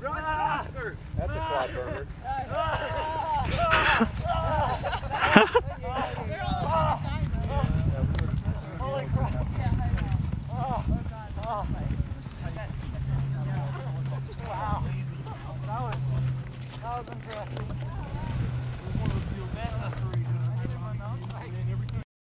Run faster! That's a quad burner. Holy crap! Oh, oh. Wow. That was, that was impressive.